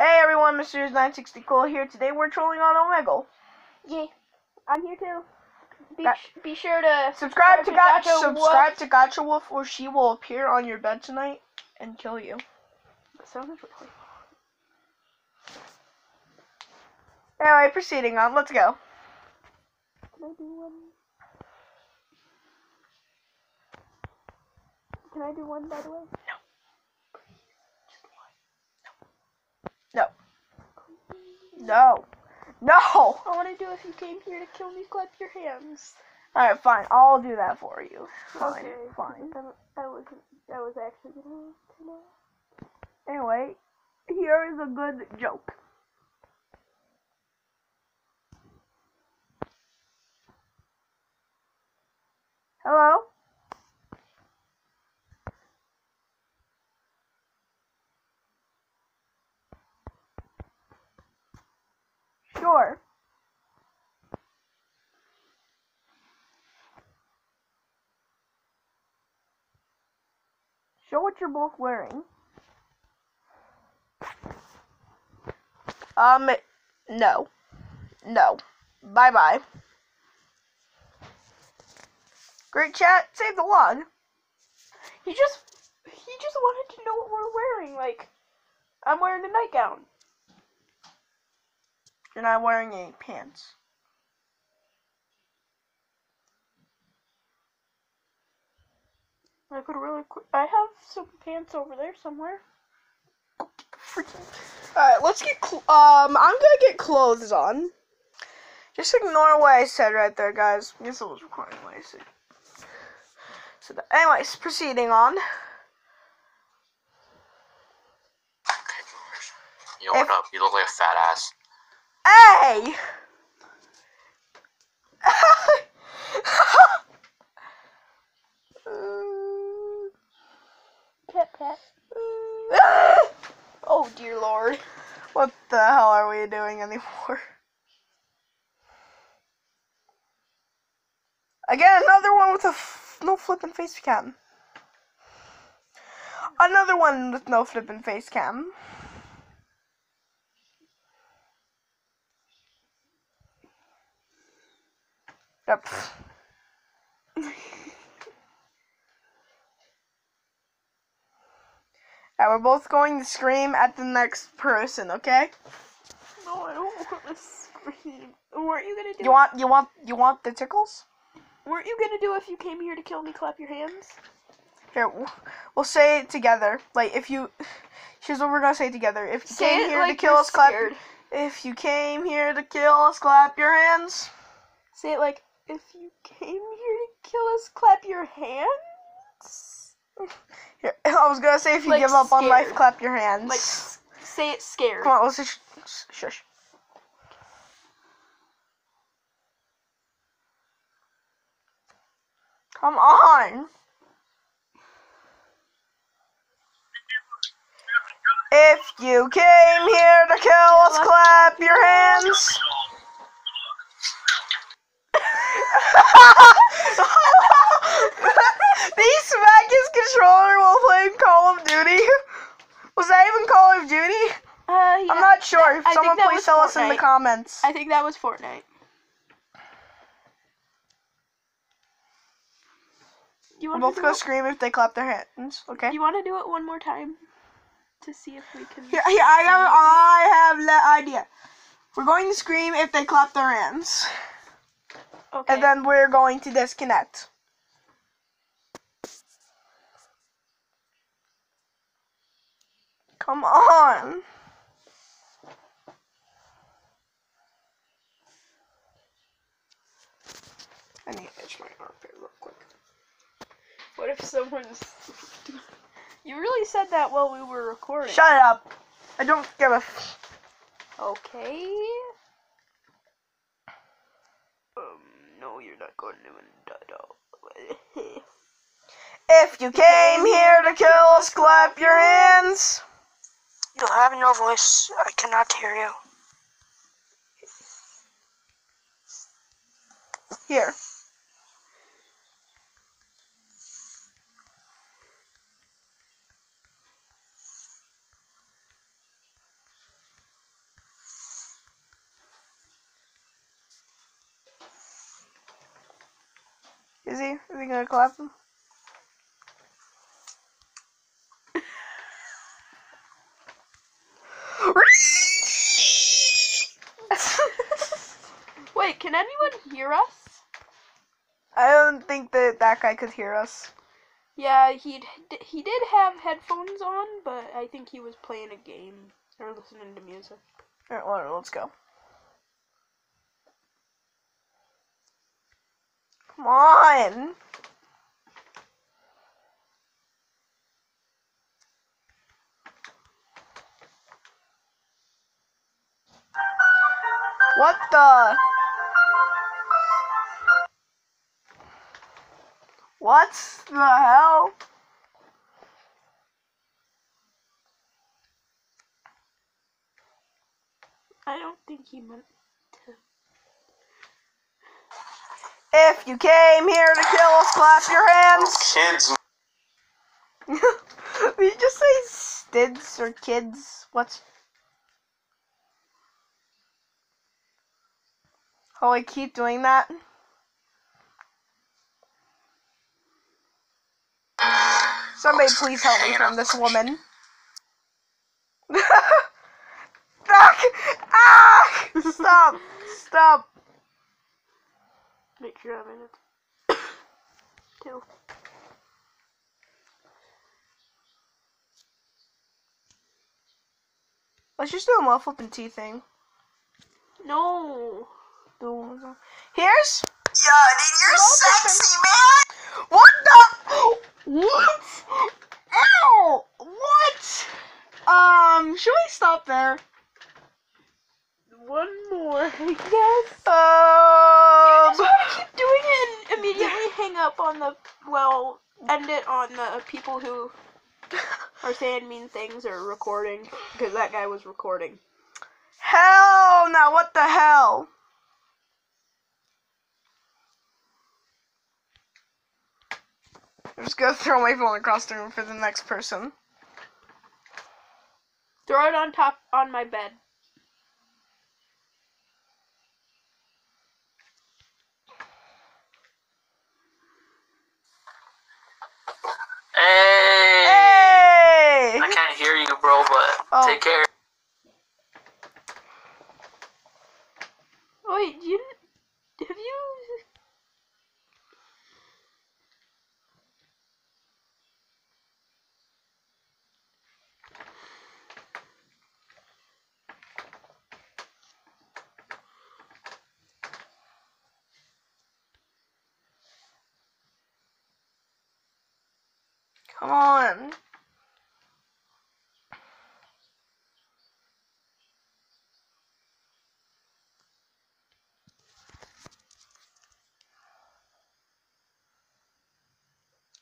Hey everyone, Mr. 960 Cole here. Today we're trolling on Omegle. Yeah, I'm here too. Be, Got- be sure to Subscribe to Gotcha, Gotcha subscribe to Gotcha Wolf or she will appear on your bed tonight and kill you. That sounds really. Anyway, proceeding on, let's go. Can I do one? Can I do one by the way? No. No. No! No! I want to do if you came here to kill me, clap your hands. Alright, fine. I'll do that for you. Fine, Okay, fine. I, was I was actually gonna. gonna Anyway, here is a good joke. Hello? Show what you're both wearing. Um, no. No. Bye bye. Great chat. Save the log. He just he just wanted to know what we're wearing. Like, I'm wearing a nightgown. You're not wearing any pants. I could really. Qu- I have some pants over there somewhere. Alright, let's get. Um, I'm gonna get clothes on. Just ignore what I said right there, guys. I guess I was recording what I said. So, that, anyways, proceeding on. Yo, what If- up? You look like a fat ass. Hey! Pet pet. Oh dear lord. what the hell are we doing anymore? Again, another one with a f- no flipping face cam. Another one with no flipping face cam. Yep. Yeah, we're both going to scream at the next person, okay? No, I don't want to scream. Weren't you gonna do? You want you want you want the tickles? Weren't you gonna do if you came here to kill me? Clap your hands. Here, we'll say it together. Like if you Here's what we're gonna say together. If you Say came here like to kill you're us, clap. If you came here to kill us, clap your hands. Say it like if you came here to kill us, clap your hands. Here, I was gonna say if you Like give up on life, clap your hands. Like say it scared. Come on, let's just shush. Come on. If you came here to kill us, clap your hands. Did he smack his controller while playing Call of Duty? Was that even Call of Duty? Uh, yeah. I'm not sure. I Someone please tell us in the Fortnite. comments. I think that was Fortnite. You We're want both gonna it? scream if they clap their hands. Okay. You want to do it one more time to see if we can. Yeah, here, I have, I have the idea. We're going to scream if they clap their hands, Okay. and then we're going to disconnect. Come on. I need to itch my armpit real quick. what if someone's? you really said that while we were recording. Shut up. I don't give a. F- Okay. Um, no, you're not going to if you came here to kill us, clap your hands. You have no voice. I cannot hear you. Here. Is he? Is he gonna clap him? Wait, can anyone hear us? I don't think that that guy could hear us. Yeah, he he did have headphones on, but I think he was playing a game or listening to music. Alright, well, let's go. Come on. What the? What the hell? I don't think he meant to. If you came here to kill us, clap your hands. Kids, Did you just say stids or kids? What's. Oh, I keep doing that. Somebody please help me from this woman. Fuck! Ah! Stop! Stop! Make sure I'm in it. Two. Let's just do a muffle and tea thing. No. Here's yeah, dude, you're sexy, man. What the? What? Ow! What? Um, should we stop there? One more. yes. Um, Just want to keep doing it and immediately hang up on the well, end it on the people who are saying mean things or recording because that guy was recording. hell now What the hell? I'm just gonna throw my phone across the room for the next person. Throw it on top on my bed. Hey. Hey! I can't hear you, bro, but Oh. take care. Wait, you have you? Come on.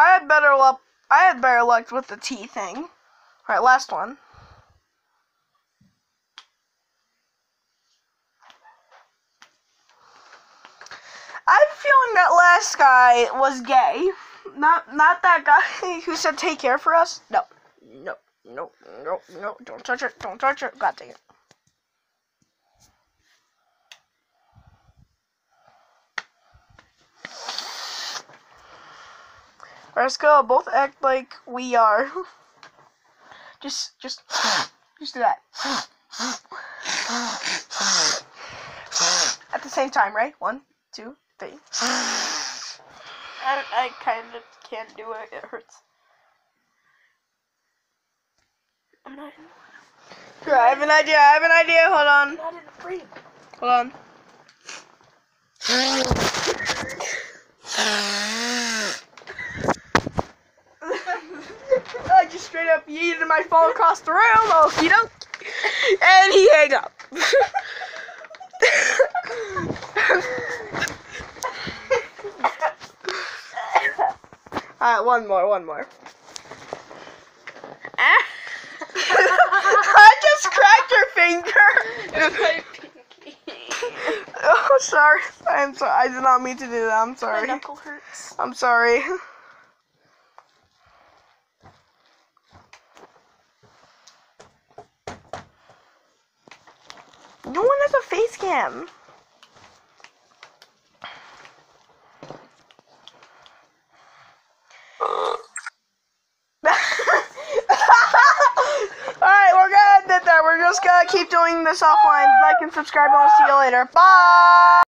I had better luck. I had better luck with the T thing. All right, last one. I'm feeling that last guy was gay. Not not that guy who said take care for us. No. No. No. No. No. Don't touch it. Don't touch it. God dang it. Go. Both act like we are. Just, just, just do that. At the same time, right? One, two, three. I, I kind of can't do it. It hurts. I'm not. Here, I have an idea. I have an idea. Hold I'm on. not in the frame. Hold on. I just straight my phone across the room. Oh, you know, and he hang up. Alright, uh, one more, one more. I just cracked your finger. oh, sorry. I'm sorry. I did not mean to do that. I'm sorry. My knuckle hurts. I'm sorry. him. Alright, we're gonna end it there. We're just gonna keep doing this offline. Like and subscribe, and I'll see you later. Bye!